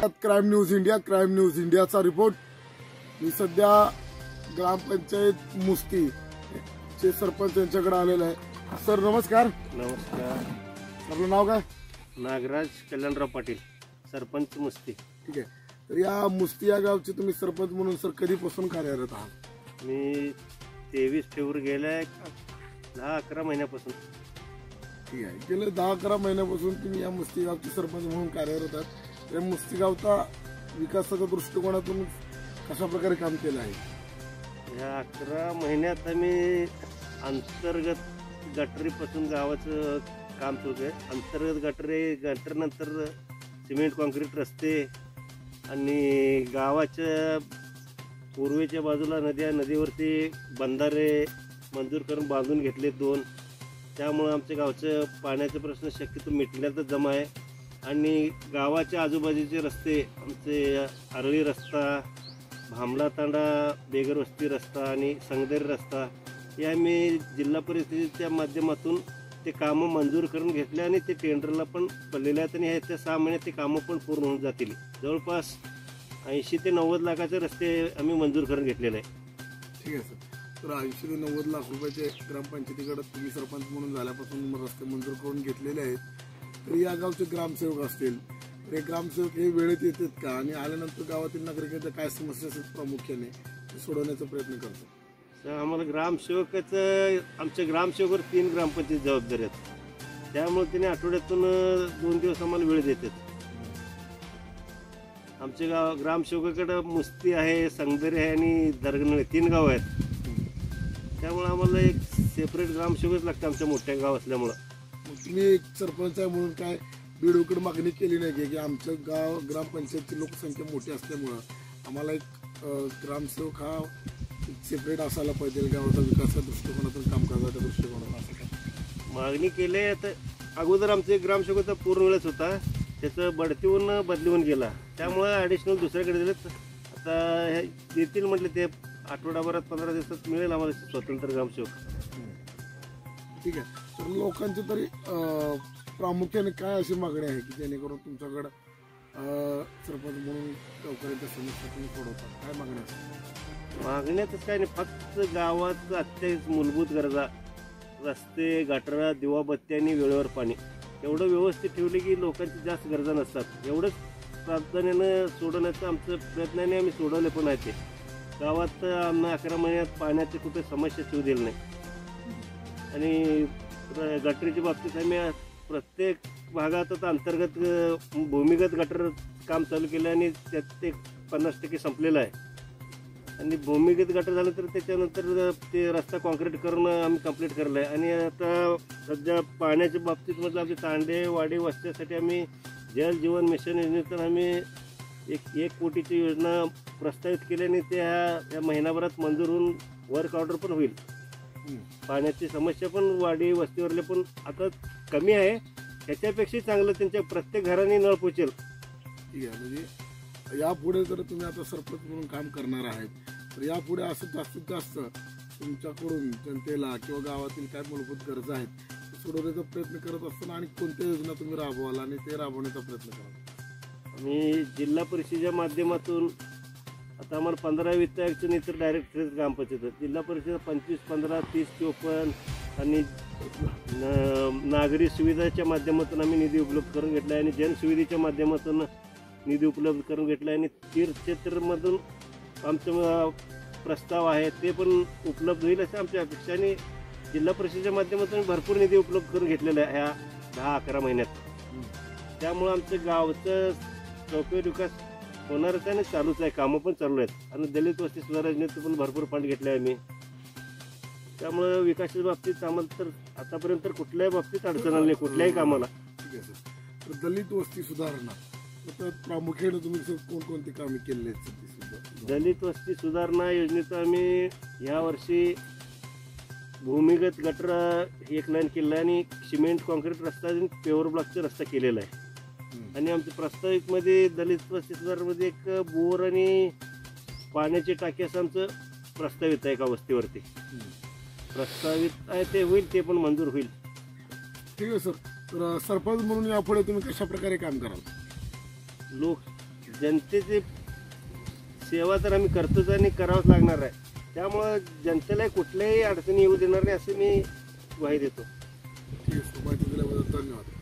Crime news India crime news इंडियाचा report. मी सध्या ग्रामपंचायत मुस्ती चे सरपंच यांच्याकडे आलेला आहे. सर नमस्कार. नमस्कार. आपलं नाव काय? नागराज कल्याणराव पाटील सरपंच मुस्ती. ठीक आहे. तर या मुस्ती या गावचे तुम्ही सरपंच म्हणून सर कधीपासून कार्यरत आहात? मी तेवीस फेब्रुवारी गेल्या दहा अकरा महिन्यापासून. ठीक आहे. गेले दहा अकरा महिन्यापासून तुम्ही या मुस्ती गावचे सरपंच म्हणून कार्यरत आहात. या मुस्तीगावचा विकासाच्या दृष्टिकोनातून कशा प्रकारे काम केलं आहे? या अकरा महिन्यात आम्ही अंतर्गत गटरीपासून गावाचं काम सुरू आहे अंतर्गत गटरे गटरनंतर सिमेंट कॉन्क्रीट रस्ते आणि गावाच्या पूर्वेच्या बाजूला नद्या नदीवरती बंधारे मंजूर करून बांधून घेतले दोन. त्यामुळं आमच्या गावचं पाण्याचा प्रश्न शक्यतो मिटण्यातच जमा आहे. आणि गावाच्या आजूबाजूचे रस्ते आमचे आरळी रस्ता भामला तांडा बेगरवस्ती रस्ता आणि संगदेर रस्ता या मी जिल्हा परिषदेच्या माध्यमातून ते कामं मंजूर करून घेतले आणि ते टेंडरला पण पडलेले आहेत आणि ह्याच्या सहा महिन्यात ते कामं पण पूर्ण होऊन जातील. जवळपास ऐंशी ते नव्वद लाखाचे रस्ते आम्ही मंजूर करून घेतलेले आहे ठीक आहे सर. तर ऐंशी ते नव्वद लाख रुपयाचे ग्रामपंचायतीकडे तुम्ही सरपंच म्हणून झाल्यापासून रस्ते मंजूर करून घेतलेले आहेत. तर या गावचे ग्रामसेवक असतील. तर हे ग्रामसेवक हे वेळेत येतात का? आणि आल्यानंतर गावातील नागरिकांच्या काय समस्या असतात प्रामुख्याने ते सोडवण्याचा प्रयत्न करतात तर आम्हाला ग्रामसेवकाचं आमच्या ग्रामसेवकवर तीन ग्रामपंचायत जबाबदारी आहेत. त्यामुळे त्याने आठवड्यातून दोन दिवस आम्हाला वेळ देतात. आमच्या गाव ग्रामसेवकाकडं मुस्ती आहे संगदरी आहे आणि दरगनळे तीन गाव आहेत. त्यामुळे आम्हाला एक सेपरेट ग्रामसेवकच लागतं आमच्या मोठ्या गाव असल्यामुळं. मग तुम्ही एक सरपंच आहे म्हणून काय बीडोकडे मागणी केली नाही की- की आमचं गाव ग्रामपंचायतची लोकसंख्या मोठी असल्यामुळं आम्हाला एक ग्रामसेवक हा सेपरेट असायला पाहिजे गावाचा विकासाच्या दृष्टिकोनातून कामकाजाच्या दृष्टिकोनातून असं काय? मागणी केली आहे तर अगोदर आमचे ग्रामसेवकाचा पूर्ण वेळच होता. त्याचं बढतीहून बदलून गेला. त्यामुळे ॲडिशनल दुसऱ्याकडे दिलेत आता हे देतील म्हटले ते आठवडाभरात पंधरा दिवसात मिळेल आम्हाला स्वतंत्र ग्रामसेवक. ठीक आहे. तर लोकांची तरी प्रामुख्याने काय अशी मागणी आहे की जेणेकरून तुमच्याकडं सरपंच म्हणून गावकऱ्यांच्या समस्या तुम्ही सोडवता? काय मागणी असते मागण्यातच काय नाही. फक्त गावात अत्यंत मूलभूत गरजा रस्ते गटारा दिवाबत्ती आणि वेळेवर पाणी. एवढं व्यवस्थित ठेवले की लोकांची जास्त गरजा नसतात. एवढंच प्राधान्यानं सोडवण्याचा आमचं प्रयत्नाने आम्ही सोडवले पण आहे ते. गावात आम्हाला अकरा महिन्यात पाण्याची कुठे समस्या शिव दिली नाही. आणि गटरीच्या बाबतीत आम्ही प्रत्येक भागात अंतर्गत भूमिगत गटर काम चालू केलं आणि त्यात ते पन्नास टक्के संपलेलं आहे. आणि भूमिगत गटर झालं तर त्याच्यानंतर ते रस्ता कॉन्क्रीट करून आम्ही कंप्लीट करलं आहे आणि आता सध्या पाण्याच्या बाबतीत म्हटलं आमचे तांडे वाडे वस्त्यासाठी आम्ही जल जीवन मिशन योजनेतून आम्ही एक एक कोटीची योजना प्रस्तावित केली आणि त्या या महिनाभरात मंजूर होऊन वर्क ऑर्डर पण होईल. पाण्याची समस्या पण वाडी वस्तीवरले पण आता कमी आहे. त्याच्यापेक्षा चांगलं त्यांच्या प्रत्येक घराने नळ पोचेल. ठीक आहे म्हणजे यापुढे जर तुम्ही आता सरपंच म्हणून काम करणार आहेत तर यापुढे असं जास्तीत जास्त तुमच्याकडून जनतेला किंवा गावातील काय मूलभूत गरजा आहेत ते सोडवण्याचा प्रयत्न करत असताना आणि कोणत्या योजना तुम्ही राबवाल आणि ते राबवण्याचा प्रयत्न कराल आम्ही जिल्हा परिषदेच्या माध्यमातून आता आम्हाला पंधरा वित्त आयुक्त तर डायरेक्ट ग्रामपंचायत. जिल्हा परिषद पंचवीस पंधरा तीस चोपन्न आणि नागरी सुविधाच्या माध्यमातून आम्ही निधी उपलब्ध करून घेतला आहे आणि जनसुविधेच्या माध्यमातून निधी उपलब्ध करून घेतला आहे आणि तीर्थक्षेत्रमधून आमचं प्रस्ताव आहे ते पण उपलब्ध होईल अशी आमची अपेक्षा आणि जिल्हा परिषदेच्या माध्यमातून भरपूर निधी उपलब्ध करून घेतलेला आहे ह्या दहा अकरा महिन्यात. त्यामुळं आमचं गावचं चौकीवर विकास होणारच आहे आणि चालूच आहे कामं पण चालू आहेत. आणि दलित वस्ती सुधार योजनेत पण भरपूर फंड घेतले आहे आम्ही. त्यामुळं विकासाच्या बाबतीत आम्हाला तर आतापर्यंत तर कुठल्याही बाबतीत अडचण आली नाही कुठल्याही कामाला. ठीक आहे सर. तर दलित वस्ती सुधारणा. तर त्यात प्रामुख्याने तुम्ही सर कोणकोणती कामे केलेली आहेत सर ती सुद्धा? दलित वस्ती सुधारणा योजनेचं आम्ही ह्या वर्षी भूमिगत गटर एक लाईन केलं आहे आणि सिमेंट कॉन्क्रीट रस्ता आणि पेवर ब्लॉकचा रस्ता केलेला आहे. आणि आमच्या प्रस्तावितमध्ये दलित सुधारमध्ये एक बोर आणि पाण्याची टाकी असं आमचं प्रस्तावित आहे एका वस्तीवरती. प्रस्तावित आहे ते होईल ते पण मंजूर होईल. ठीक आहे सर. तर सरपंच म्हणून यापुढे तुम्ही कशा प्रकारे काम कराल? लोक जनतेची सेवा तर आम्ही करतोच आणि करावंच लागणार आहे. त्यामुळं जनतेला कुठल्याही अडचणी येऊ देणार नाही असे मी ग्वाही देतो. ठीक आहे.